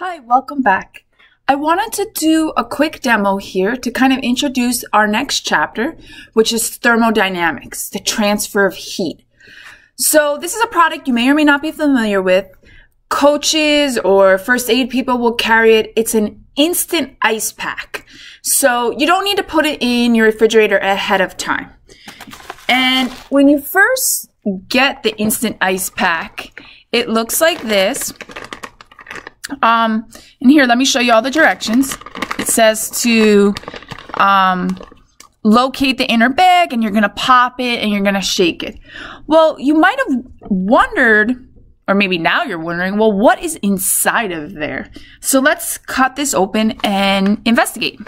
Hi, welcome back. I wanted to do a quick demo here to kind of introduce our next chapter, which is thermodynamics, the transfer of heat. So this is a product you may or may not be familiar with. Coaches or first aid people will carry it. It's an instant ice pack. So you don't need to put it in your refrigerator ahead of time. And when you first get the instant ice pack, it looks like this. Um, and here, let me show you all the directions. It says to um, locate the inner bag and you're going to pop it and you're going to shake it. Well, you might have wondered, or maybe now you're wondering, well, what is inside of there? So let's cut this open and investigate.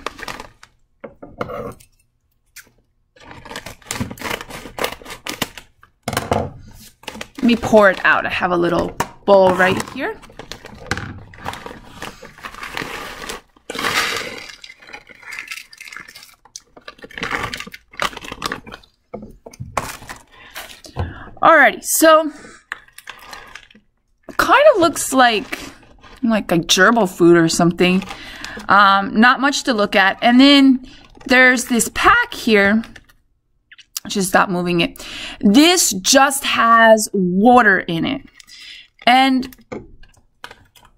Let me pour it out. I have a little bowl right here. Alrighty, so kind of looks like like a gerbil food or something. Um, not much to look at. And then there's this pack here. Just stop moving it. This just has water in it. And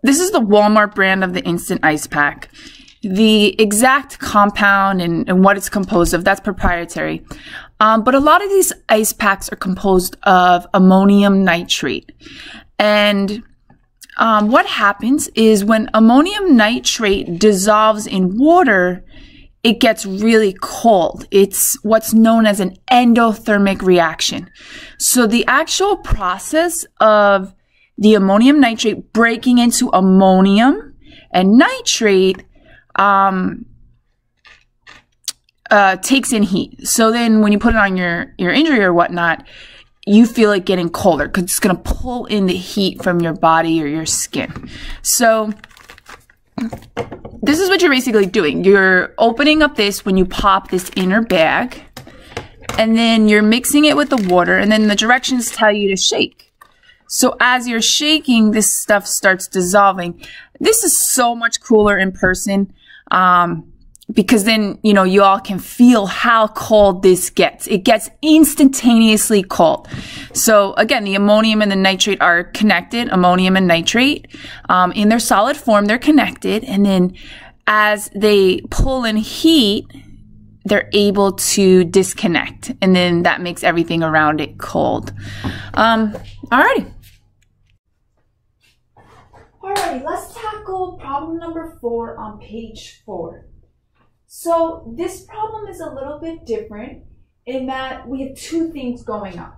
this is the Walmart brand of the Instant Ice Pack. The exact compound and, and what it's composed of, that's proprietary. Um, but a lot of these ice packs are composed of ammonium nitrate. And um, what happens is when ammonium nitrate dissolves in water, it gets really cold. It's what's known as an endothermic reaction. So the actual process of the ammonium nitrate breaking into ammonium and nitrate um, uh, takes in heat. So then when you put it on your, your injury or whatnot, you feel it getting colder because it's going to pull in the heat from your body or your skin. So this is what you're basically doing. You're opening up this when you pop this inner bag and then you're mixing it with the water and then the directions tell you to shake. So as you're shaking, this stuff starts dissolving. This is so much cooler in person. Um, because then, you know, you all can feel how cold this gets. It gets instantaneously cold. So again, the ammonium and the nitrate are connected, ammonium and nitrate. Um, in their solid form, they're connected. And then as they pull in heat, they're able to disconnect. And then that makes everything around it cold. Um, alrighty. Alrighty, let's tackle problem number four on page four. So this problem is a little bit different in that we have two things going on.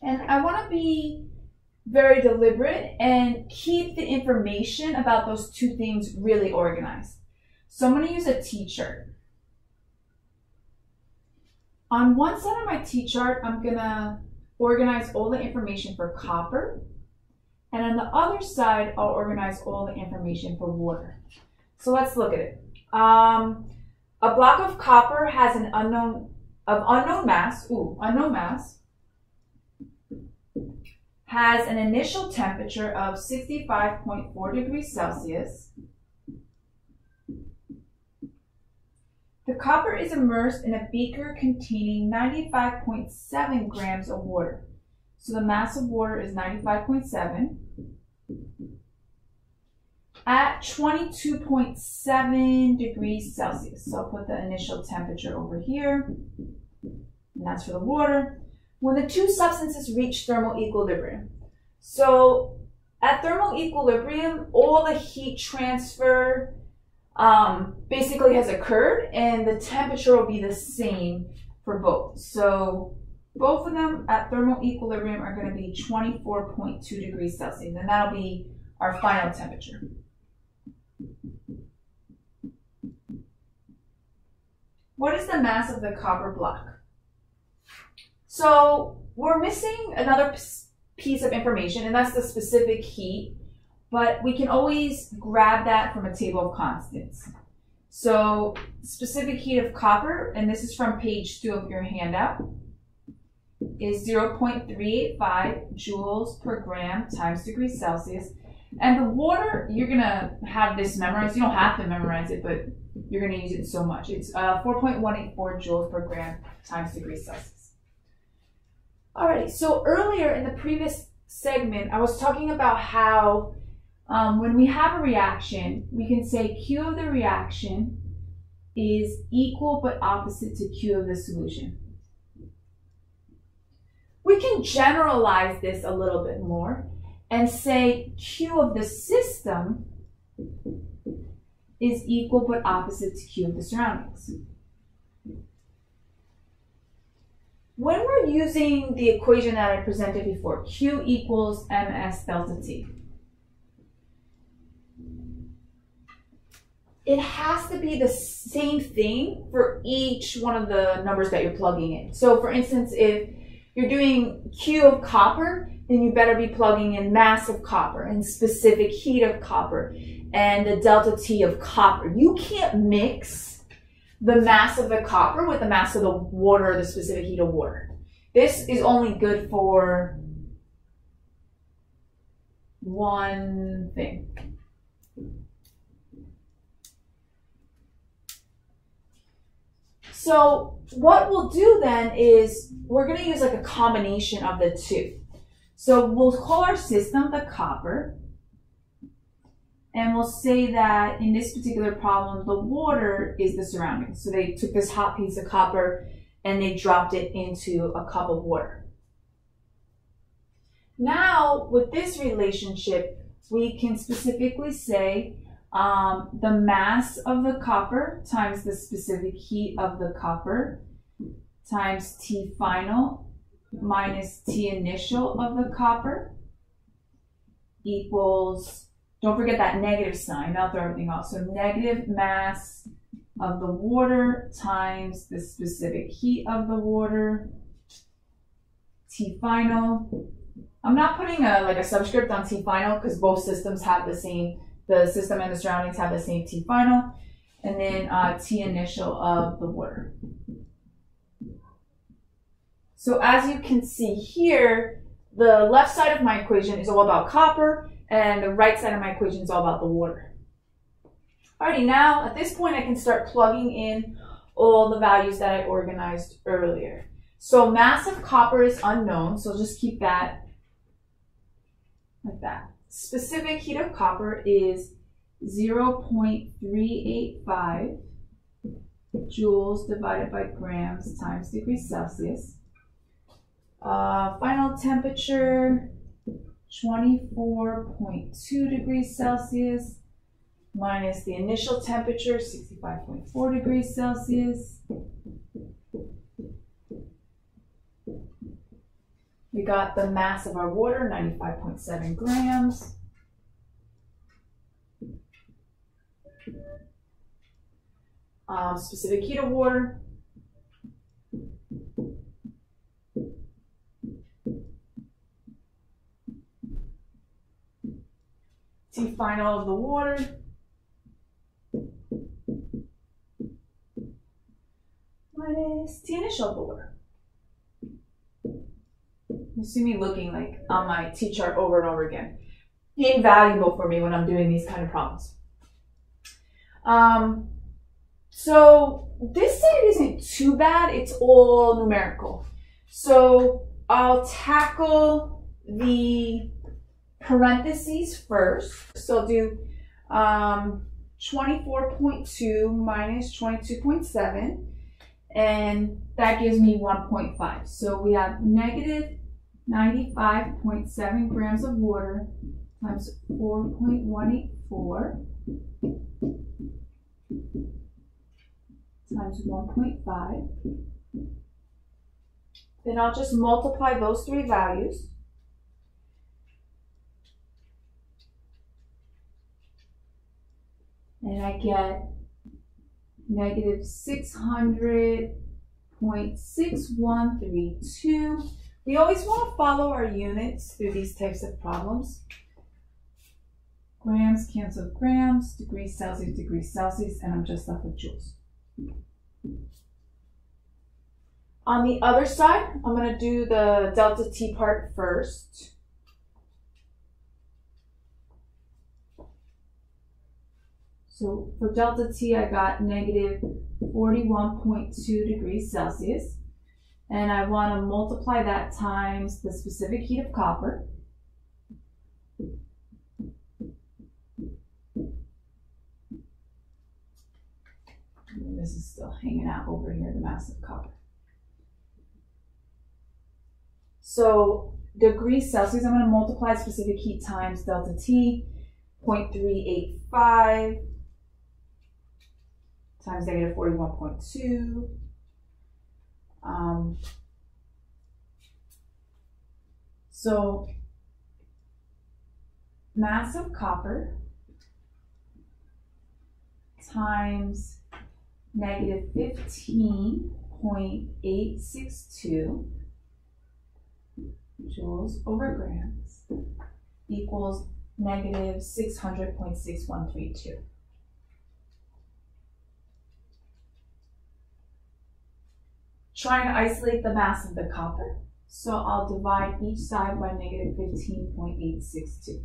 And I want to be very deliberate and keep the information about those two things really organized. So I'm going to use a T-chart. On one side of my T-chart, I'm going to organize all the information for copper. And on the other side, I'll organize all the information for water. So let's look at it. Um, a block of copper has an unknown of unknown mass. Ooh, unknown mass has an initial temperature of 65.4 degrees Celsius. The copper is immersed in a beaker containing 95.7 grams of water. So the mass of water is 95.7 at 22.7 degrees Celsius. So I'll put the initial temperature over here, and that's for the water. When the two substances reach thermal equilibrium. So at thermal equilibrium, all the heat transfer um, basically has occurred and the temperature will be the same for both. So both of them at thermal equilibrium are going to be 24.2 degrees Celsius, and that'll be our final temperature. What is the mass of the copper block? So we're missing another piece of information, and that's the specific heat, but we can always grab that from a table of constants. So specific heat of copper, and this is from page two of your handout, is 0.385 joules per gram times degrees Celsius. And the water, you're gonna have this memorized. You don't have to memorize it, but you're gonna use it so much. It's uh, 4.184 joules per gram times degrees Celsius. Alrighty, so earlier in the previous segment, I was talking about how um, when we have a reaction, we can say Q of the reaction is equal but opposite to Q of the solution. We can generalize this a little bit more and say Q of the system is equal but opposite to Q of the surroundings. When we're using the equation that I presented before, Q equals ms delta T, it has to be the same thing for each one of the numbers that you're plugging in. So for instance, if you're doing Q of copper, then you better be plugging in mass of copper and specific heat of copper and the delta T of copper. You can't mix the mass of the copper with the mass of the water the specific heat of water. This is only good for one thing. So what we'll do then is we're going to use like a combination of the two. So we'll call our system the copper. And we'll say that in this particular problem, the water is the surroundings. So they took this hot piece of copper and they dropped it into a cup of water. Now, with this relationship, we can specifically say um, the mass of the copper times the specific heat of the copper times T final minus T initial of the copper equals, don't forget that negative sign, I'll throw everything off. So negative mass of the water times the specific heat of the water, T final. I'm not putting a like a subscript on T final because both systems have the same the system and the surroundings have the same T final, and then uh, T initial of the water. So as you can see here, the left side of my equation is all about copper, and the right side of my equation is all about the water. Alrighty, now at this point I can start plugging in all the values that I organized earlier. So mass of copper is unknown, so just keep that like that specific heat of copper is 0.385 joules divided by grams times degrees Celsius. Uh, final temperature, 24.2 degrees Celsius minus the initial temperature, 65.4 degrees Celsius. We got the mass of our water, 95.7 grams. Um, specific heat of water. T final of the water. Minus T initial of the water. You see me looking like on my T-chart over and over again. Invaluable for me when I'm doing these kind of problems. Um, so this side isn't too bad. It's all numerical. So I'll tackle the parentheses first. So I'll do um, 24.2 minus 22.7 and that gives me 1.5. So we have negative 95.7 grams of water times 4.184 times 1.5. Then I'll just multiply those three values. And I get negative 600.6132 we always want to follow our units through these types of problems. Grams cancel grams, degrees Celsius, degrees Celsius, and I'm just left with joules. On the other side, I'm going to do the delta T part first. So for delta T, I got negative 41.2 degrees Celsius. And I want to multiply that times the specific heat of copper. this is still hanging out over here, the mass of copper. So degrees Celsius, I'm going to multiply specific heat times delta T, 0.385 times negative 41.2. Um, so mass of copper times negative 15.862 joules over grams equals negative 600.6132. Trying to isolate the mass of the copper, so I'll divide each side by negative 15.862.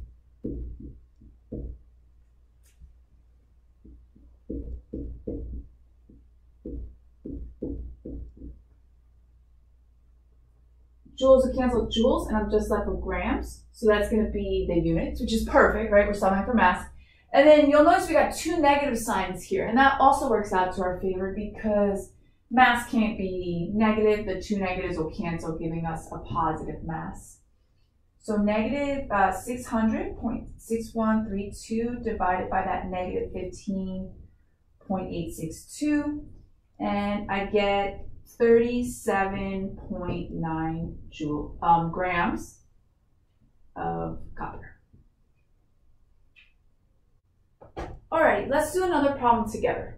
joules will cancel joules, and I'm just left with grams. So that's going to be the units, which is perfect, right? We're solving for mass. And then you'll notice we got two negative signs here, and that also works out to our favor because mass can't be negative. The two negatives will cancel, giving us a positive mass. So negative, uh, 600.6132 divided by that negative 15.862, and I get 37.9 joule, um, grams of copper. All right, let's do another problem together.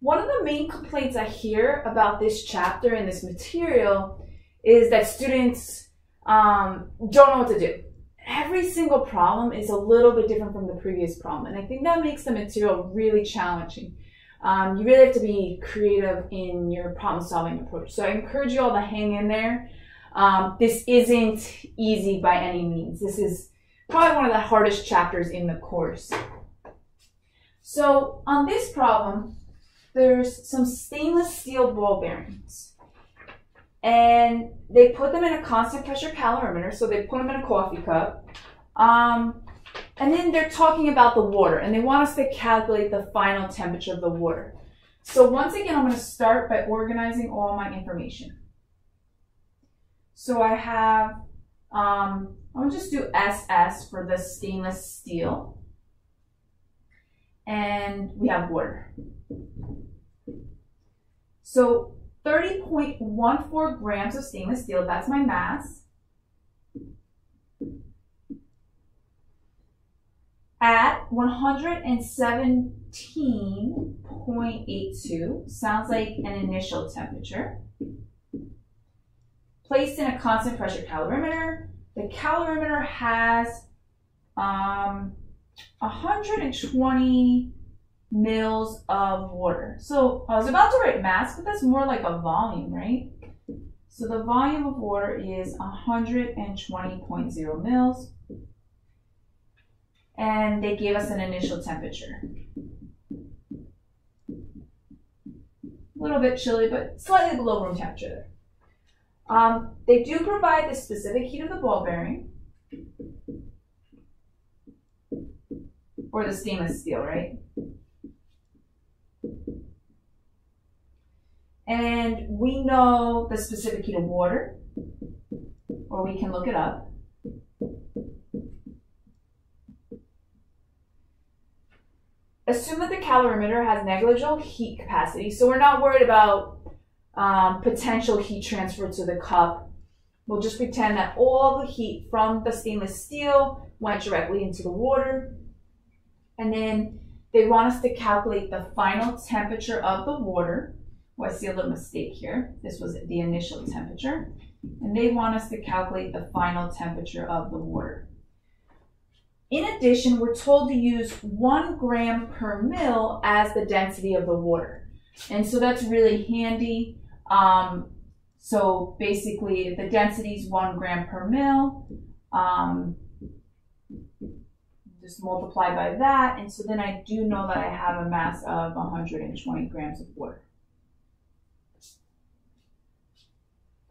One of the main complaints I hear about this chapter and this material is that students um, don't know what to do. Every single problem is a little bit different from the previous problem, and I think that makes the material really challenging um, you really have to be creative in your problem solving approach. So I encourage you all to hang in there. Um, this isn't easy by any means. This is probably one of the hardest chapters in the course. So on this problem, there's some stainless steel ball bearings. And they put them in a constant pressure calorimeter, so they put them in a coffee cup. Um, and then they're talking about the water and they want us to calculate the final temperature of the water. So once again, I'm going to start by organizing all my information. So I have, um, I'll just do SS for the stainless steel. And we have water. So 30.14 grams of stainless steel, that's my mass. at 117.82, sounds like an initial temperature. Placed in a constant pressure calorimeter. The calorimeter has um, 120 mils of water. So I was about to write mass, but that's more like a volume, right? So the volume of water is 120.0 mils and they gave us an initial temperature. A little bit chilly, but slightly below room temperature. Um, they do provide the specific heat of the ball bearing, or the stainless steel, right? And we know the specific heat of water, or we can look it up. assume that the calorimeter has negligible heat capacity, so we're not worried about um, potential heat transfer to the cup. We'll just pretend that all the heat from the stainless steel went directly into the water. And then they want us to calculate the final temperature of the water. Well, I see a little mistake here. This was the initial temperature. And they want us to calculate the final temperature of the water. In addition, we're told to use one gram per mil as the density of the water. And so that's really handy. Um, so basically, the density is one gram per mil. Um, just multiply by that. And so then I do know that I have a mass of 120 grams of water.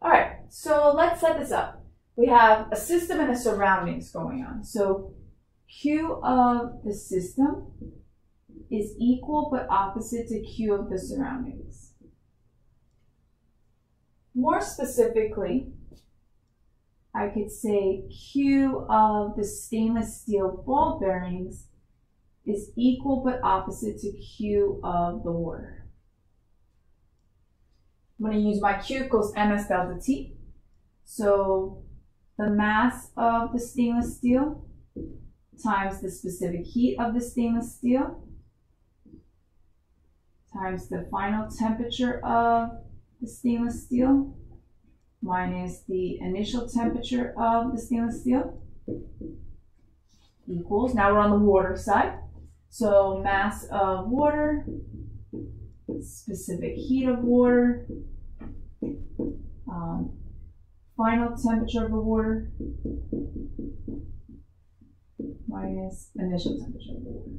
All right, so let's set this up. We have a system and a surroundings going on. So Q of the system is equal but opposite to Q of the surroundings. More specifically, I could say Q of the stainless steel ball bearings is equal but opposite to Q of the water. I'm going to use my Q equals ms delta T. So the mass of the stainless steel times the specific heat of the stainless steel times the final temperature of the stainless steel minus the initial temperature of the stainless steel equals, now we're on the water side, so mass of water, specific heat of water, um, final temperature of the water, minus initial temperature of the water.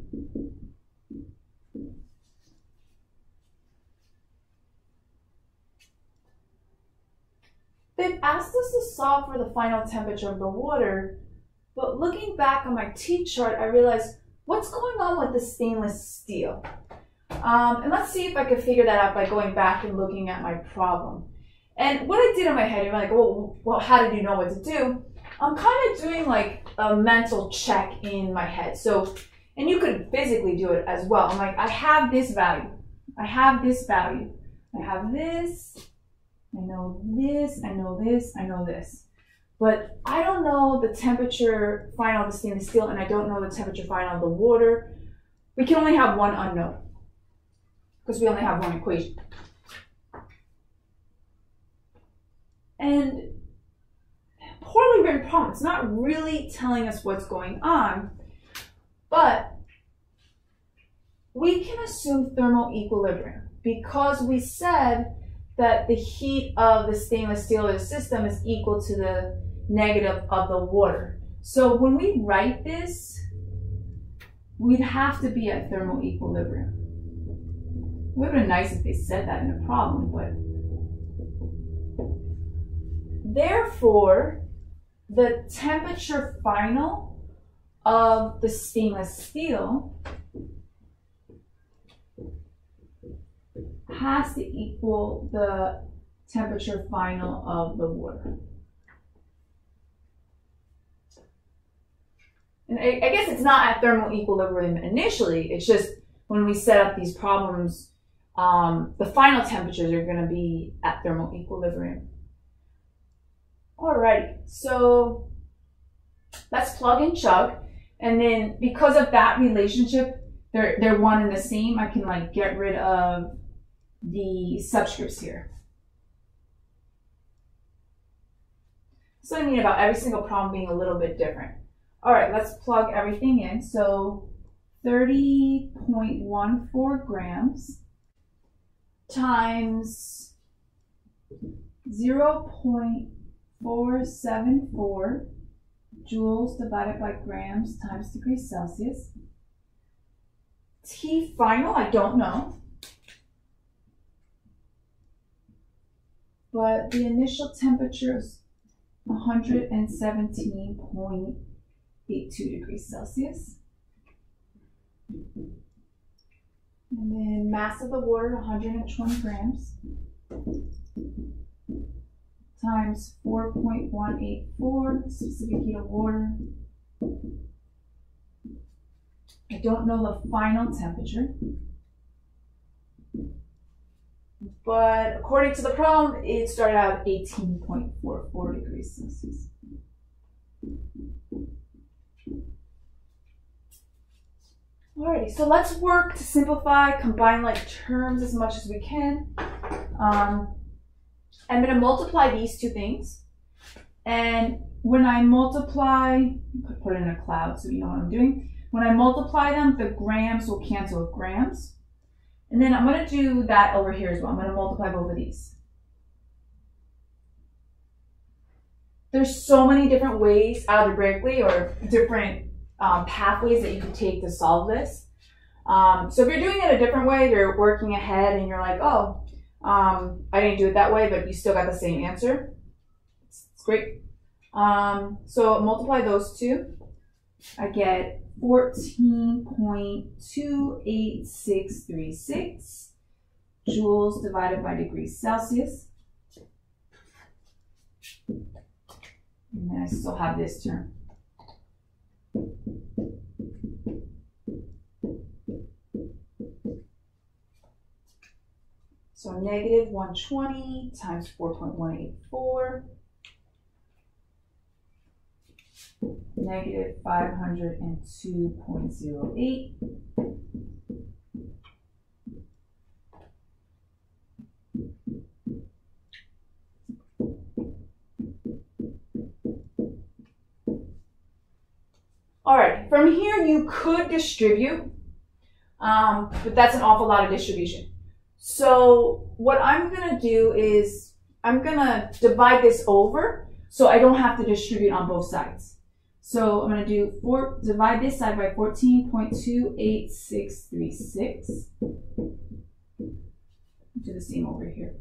They've asked us to solve for the final temperature of the water, but looking back on my T-chart, I realized what's going on with the stainless steel? Um, and let's see if I can figure that out by going back and looking at my problem. And what I did in my head, you're like, well, well, how did you know what to do? I'm kind of doing like a mental check in my head. So, and you could physically do it as well. I'm like, I have this value. I have this value. I have this. I know this, I know this, I know this. But I don't know the temperature final of the stainless steel, and I don't know the temperature final of the water. We can only have one unknown because we only have one equation. And poorly written problem, it's not really telling us what's going on, but we can assume thermal equilibrium because we said that the heat of the stainless steel system is equal to the negative of the water. So when we write this, we'd have to be at thermal equilibrium. Would have been nice if they said that in a problem, but therefore, the temperature final of the stainless steel has to equal the temperature final of the water. And I, I, guess it's not at thermal equilibrium initially, it's just when we set up these problems, um, the final temperatures are going to be at thermal equilibrium. Alrighty, so let's plug and chug. And then because of that relationship, they're, they're one and the same, I can like get rid of the subscripts here. So I mean about every single problem being a little bit different. All right, let's plug everything in. So 30.14 grams times 0.474 joules divided by grams times degrees Celsius. T final, I don't know. but the initial temperature is 117.82 degrees Celsius. And then mass of the water, 120 grams, times 4.184, specific heat of water. I don't know the final temperature. But according to the problem, it started out 18.44 degrees Celsius. Alrighty, so let's work to simplify, combine like terms as much as we can. Um, I'm going to multiply these two things. And when I multiply, put it in a cloud so you know what I'm doing. When I multiply them, the grams will cancel with grams. And then I'm going to do that over here as well. I'm going to multiply both of these. There's so many different ways algebraically or different um, pathways that you can take to solve this. Um, so if you're doing it a different way, you're working ahead and you're like, oh, um, I didn't do it that way, but you still got the same answer. It's, it's great. Um, so multiply those two. I get 14.28636 joules divided by degrees Celsius. And then I still have this term. So negative 120 times 4.184 negative 502.08 All right, from here you could distribute, um, but that's an awful lot of distribution. So what I'm gonna do is I'm gonna divide this over so I don't have to distribute on both sides. So I'm gonna do four, divide this side by 14.28636. Do the same over here.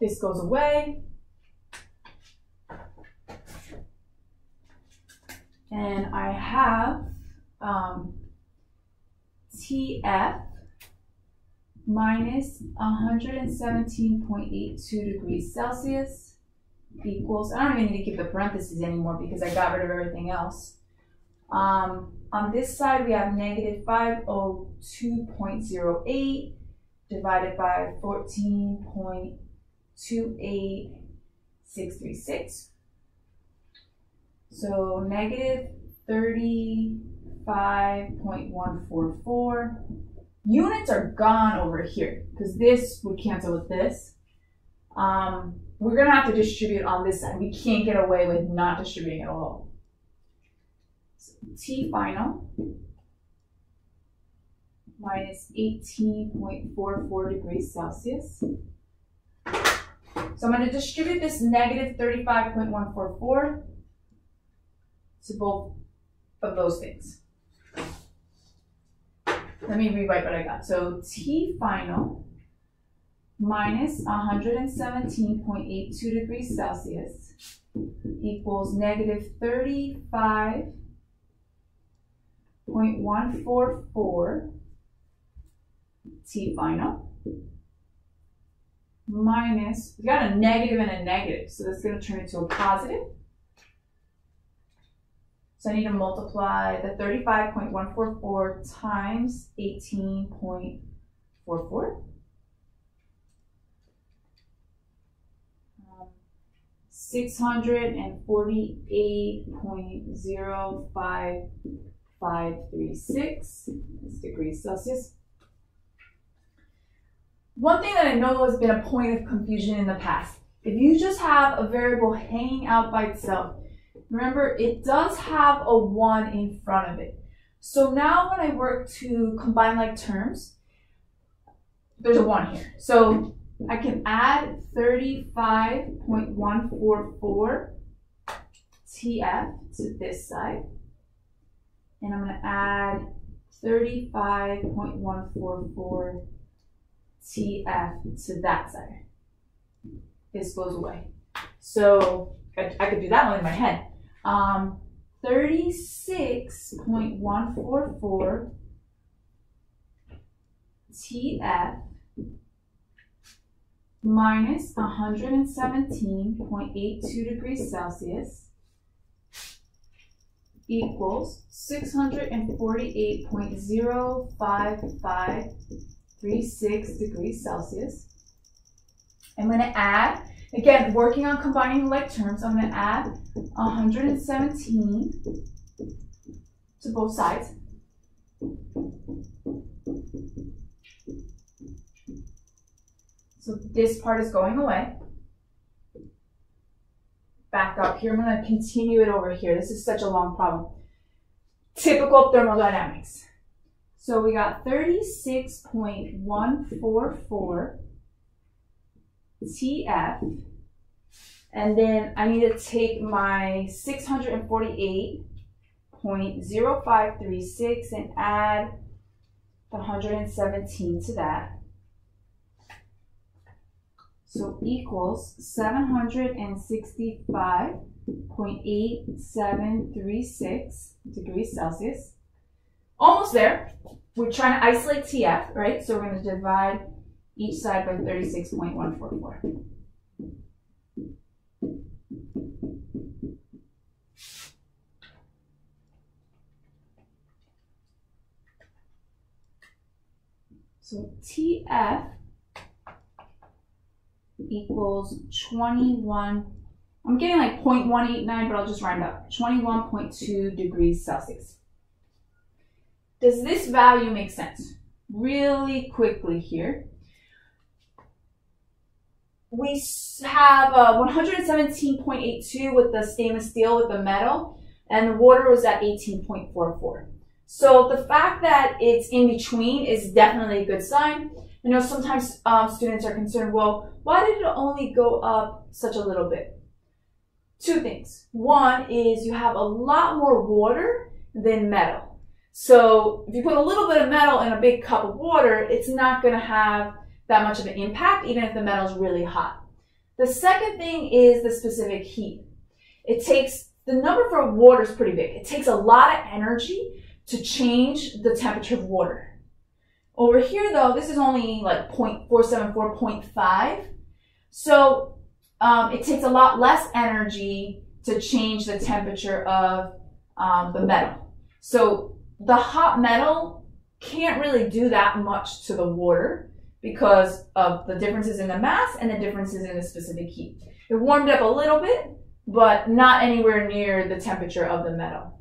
This goes away. And I have um, TF minus 117.82 degrees Celsius equals, I don't even need to keep the parentheses anymore because I got rid of everything else. Um, on this side, we have negative 502.08 divided by 14.28636. So negative 35.144. Units are gone over here because this would cancel with this. Um, we're going to have to distribute on this side. We can't get away with not distributing at all. So T final minus 18.44 degrees Celsius. So I'm going to distribute this negative 35.144 to both of those things. Let me rewrite what I got. So T final minus 117.82 degrees Celsius equals negative 35.144 T final minus, we got a negative and a negative, so that's going to turn into a positive. So I need to multiply the 35.144 times 18.44. Um, 648.05536 degrees Celsius. One thing that I know has been a point of confusion in the past, if you just have a variable hanging out by itself, Remember, it does have a 1 in front of it. So now when I work to combine like terms, there's a 1 here. So I can add 35.144 TF to this side. And I'm going to add 35.144 TF to that side. This goes away. So I, I could do that one in my head. Um, 36.144 TF minus 117.82 degrees Celsius equals 648.05536 degrees Celsius. I'm going to add Again, working on combining like terms, I'm going to add 117 to both sides. So this part is going away. Back up here. I'm going to continue it over here. This is such a long problem. Typical thermodynamics. So we got 36.144 TF. And then I need to take my 648.0536 and add the 117 to that. So equals 765.8736 degrees Celsius. Almost there. We're trying to isolate TF, right? So we're going to divide each side by 36.144. So TF equals 21, I'm getting like 0.189, but I'll just round up, 21.2 degrees Celsius. Does this value make sense? Really quickly here. We have uh, 117.82 with the stainless steel with the metal, and the water was at 18.44. So the fact that it's in between is definitely a good sign. I know sometimes um, students are concerned, well, why did it only go up such a little bit? Two things. One is you have a lot more water than metal. So if you put a little bit of metal in a big cup of water, it's not going to have that much of an impact, even if the metal is really hot. The second thing is the specific heat. It takes, the number for water is pretty big. It takes a lot of energy to change the temperature of water. Over here though, this is only like 0.474.5. So um, it takes a lot less energy to change the temperature of um, the metal. So the hot metal can't really do that much to the water because of the differences in the mass and the differences in the specific heat. It warmed up a little bit, but not anywhere near the temperature of the metal.